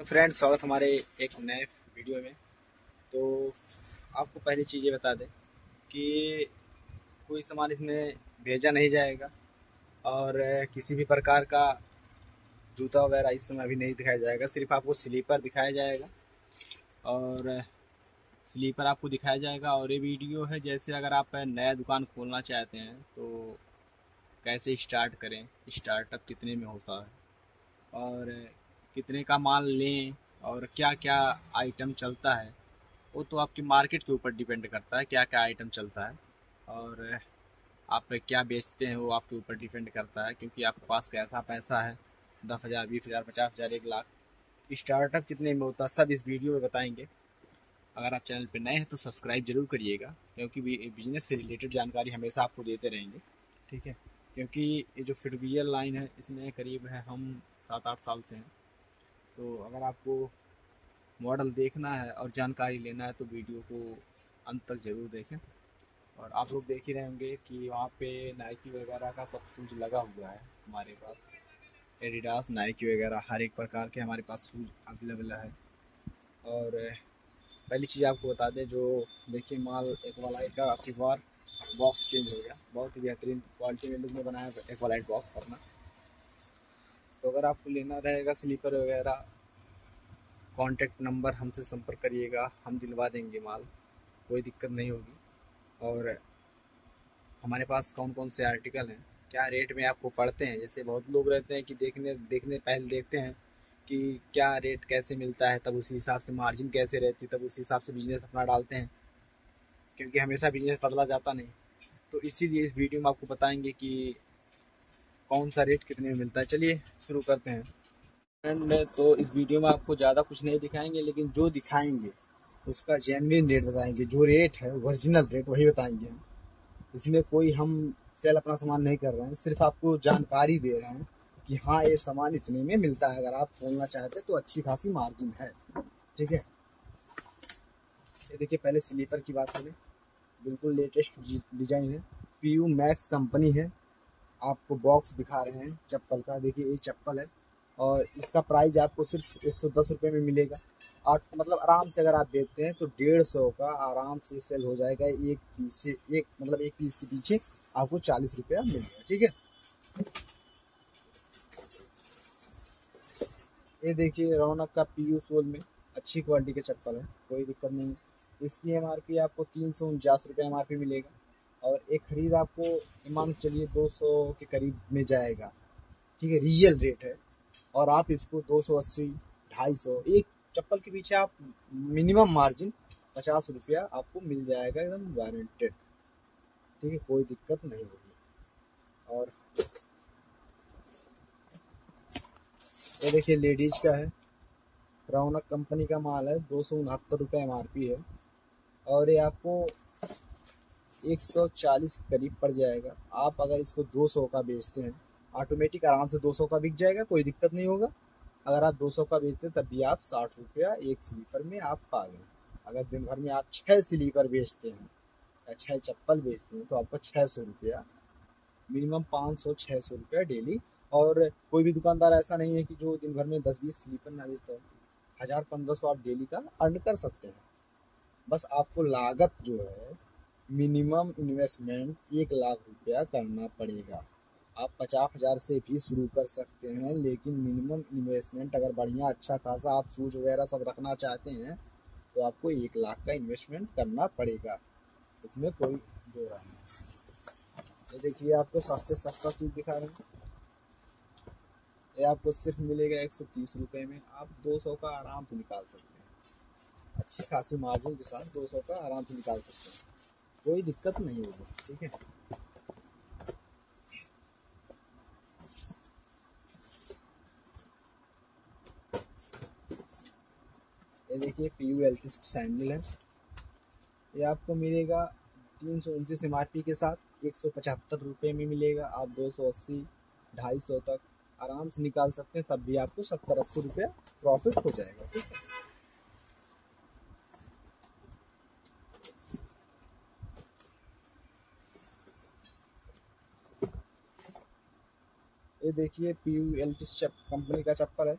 Friends, स्वागत हमारे एक नए वीडियो में। तो आपको पहली चीज़ ये बता दें कि कोई सामान इसमें भेजा नहीं जाएगा और किसी भी प्रकार का जूता वगैरह इस समय अभी नहीं दिखाया जाएगा। सिर्फ़ आपको स्लीपर दिखाया जाएगा और स्लीपर आपको दिखाया जाएगा। और ये वीडियो है, जैसे अगर आप नया दुकान खोलना चाहते हैं तो कैसे स्टार्ट करें? स्टार्टअप कितने में होता है? और कितने का माल लें और क्या क्या आइटम चलता है, वो तो आपकी मार्केट के ऊपर डिपेंड करता है क्या क्या आइटम चलता है और आप क्या बेचते हैं वो आपके ऊपर डिपेंड करता है, क्योंकि आपके पास कैसा पैसा है, दस हज़ार, बीस हज़ार, पचास हज़ार, एक लाख। स्टार्टअप कितने में होता है, सब इस वीडियो में बताएँगे। अगर आप चैनल पर नए हैं तो सब्सक्राइब ज़रूर करिएगा, क्योंकि बिज़नेस से रिलेटेड जानकारी हमेशा आपको देते रहेंगे, ठीक है? क्योंकि ये जो फिटवियर लाइन है, इसमें करीब है, हम सात आठ साल से हैं। तो अगर आपको मॉडल देखना है और जानकारी लेना है तो वीडियो को अंत तक ज़रूर देखें। और आप लोग देख ही रहे होंगे कि वहाँ पे नाइकी वगैरह का सब शूज़ लगा हुआ है हमारे पास। एडिडास नाइकी वगैरह, हर एक प्रकार के हमारे पास शूज़ अवेलेबल है। और पहली चीज़ आपको बता दें, जो देखिए माल एक वालाइट का आपकी बार बॉक्स चेंज हो गया। बहुत ही बेहतरीन क्वालिटी में लोग ने बनाया एक वालाइट बॉक्स अपना। तो अगर आपको लेना रहेगा स्लीपर वगैरह कॉन्टेक्ट नंबर हमसे संपर्क करिएगा, हम दिलवा देंगे माल, कोई दिक्कत नहीं होगी। और हमारे पास कौन कौन से आर्टिकल हैं, क्या रेट में आपको पड़ते हैं? जैसे बहुत लोग रहते हैं कि देखने देखने, पहले देखते हैं कि क्या रेट कैसे मिलता है, तब उसी हिसाब से मार्जिन कैसे रहती है, तब उसी हिसाब से बिज़नेस अपना डालते हैं। क्योंकि हमेशा बिज़नेस बदला जाता नहीं। तो इसीलिए इस वीडियो में आपको बताएँगे कि कौन सा रेट कितने में मिलता है। चलिए शुरू करते हैं। एंड तो इस वीडियो में आपको ज़्यादा कुछ नहीं दिखाएँगे, लेकिन जो दिखाएँगे, उसका जेनविन रेट बताएँगे। जो रेट है ओरिजिनल रेट वही बताएँगे। हम इसमें कोई हम सेल अपना सामान नहीं कर रहे हैं, सिर्फ़ आपको जानकारी दे रहे हैं कि हाँ ये सामान इतने में मिलता है। अगर आप खोलना चाहते तो अच्छी खासी मार्जिन है। ठीक है? ये देखिए, पहले स्लीपर की बात करें। बिल्कुल लेटेस्ट डिज़ाइन है। पीयू मैक्स कंपनी है। आपको बॉक्स दिखा रहे हैं, चप्पल का। देखिए, ये चप्पल है। और इसका प्राइस आपको सिर्फ़ एक सौ दस रुपये में मिलेगा। आठ मतलब आराम से अगर आप देखते हैं तो डेढ़ सौ का आराम से सेल हो जाएगा एक पीस से, एक मतलब एक पीस के पीछे आपको चालीस रुपया मिलेगा ठीक है? ये देखिए रौनक का पी यू सोल में अच्छी क्वालिटी के चप्पल है, कोई दिक्कत नहीं इसकी एम आर पी आपको तीन सौ उनचास रुपये एम आर पी मिलेगा और एक खरीद आपको, मान चलिए 200 के करीब में जाएगा, ठीक है? रियल रेट है। और आप इसको 280 250 एक चप्पल के पीछे आप मिनिमम मार्जिन पचास रुपया आपको मिल जाएगा एकदम गारंटेड ठीक है, कोई दिक्कत नहीं होगी। और ये देखिए लेडीज़ का है। रौनक कंपनी का माल है, दो सौ उनहत्तर रुपये एम है। और ये आपको 140 करीब पड़ जाएगा। आप अगर इसको 200 का बेचते हैं ऑटोमेटिक आराम से 200 का बिक जाएगा, कोई दिक्कत नहीं होगा। अगर आप 200 का बेचते तब भी आप साठ रुपया एक स्लीपर में आप पा गए। अगर दिन भर में आप छः स्लीपर बेचते हैं, या छः चप्पल बेचते हैं तो आपको छः सौ रुपया, मिनिमम पाँच सौ छः सौ रुपया डेली। और कोई भी दुकानदार, ऐसा नहीं है कि जो दिन भर में दस बीस स्लीपर ना बेचता हो। हज़ार पंद्रह सौ आप डेली का अर्न कर सकते हैं। बस आपको लागत जो है, मिनिमम इन्वेस्टमेंट एक लाख रुपया करना पड़ेगा। आप पचास हज़ार से भी शुरू कर सकते हैं, लेकिन मिनिमम इन्वेस्टमेंट अगर बढ़िया अच्छा खासा आप शूज़ वगैरह सब रखना चाहते हैं तो आपको एक लाख का इन्वेस्टमेंट करना पड़ेगा। इसमें कोई दो राय नहीं। ये देखिए, आपको सस्ते सस्ता चीज़ दिखा रहे हैं। ये आपको सिर्फ़ मिलेगा एक सौ तीस रुपये में। आप दो सौ का आराम से निकाल सकते हैं। अच्छी खासी मार्जिन के साथ दो सौ का आराम से निकाल सकते हैं। कोई दिक्कत नहीं होगी, ठीक है? ये देखिए पी यू सैंडल है। ये आपको मिलेगा तीन सौ उनतीस एम आर पी के साथ, एक सौ पचहत्तर रुपये में मिलेगा। आप दो सौ अस्सी, ढाई सौ तक आराम से निकाल सकते हैं, तब भी आपको सत्तर अस्सी रुपया प्रॉफिट हो जाएगा, ठीक है? ये देखिए पी यू एल कंपनी का चप्पल है।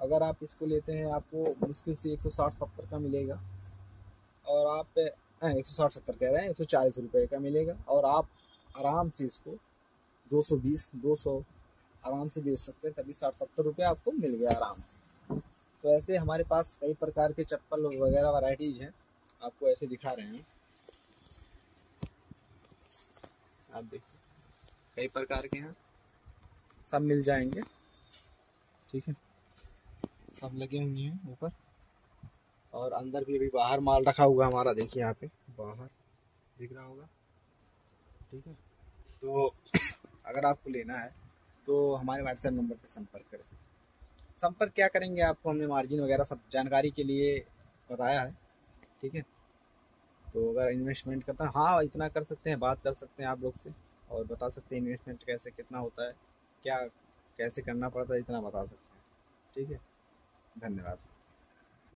अगर आप इसको लेते हैं, आपको मुश्किल से एक सौ साठ सत्तर का मिलेगा। और आप एक सौ साठ सत्तर कह रहे हैं, एक सौ चालीस रुपये का मिलेगा। और आप आराम से इसको दो सौ बीस, दो सौ आराम से बेच सकते हैं, तभी साठ सत्तर रुपये आपको मिल गया आराम। तो ऐसे हमारे पास कई प्रकार के चप्पल वगैरह वैरायटीज हैं। आपको ऐसे दिखा रहे हैं। आप देखिए, कई प्रकार के हैं। सब मिल जाएँगे। ठीक है। सब लगे हुए हैं ऊपर। और अंदर भी अभी बाहर माल रखा हुआ हमारा, देखिए यहाँ पे, बाहर दिख रहा होगा। ठीक है? तो अगर आपको लेना है तो हमारे व्हाट्सएप नंबर पर संपर्क करें। संपर्क क्या करेंगे आपको? हमने मार्जिन वगैरह सब जानकारी के लिए बताया है। ठीक है? तो अगर इन्वेस्टमेंट करता है हाँ इतना कर सकते हैं, बात कर सकते हैं आप लोग से, और बता सकते हैं इन्वेस्टमेंट कैसे, कितना होता है, क्या, कैसे करना पड़ता है, इतना बता सकते हैं। ठीक है? धन्यवाद.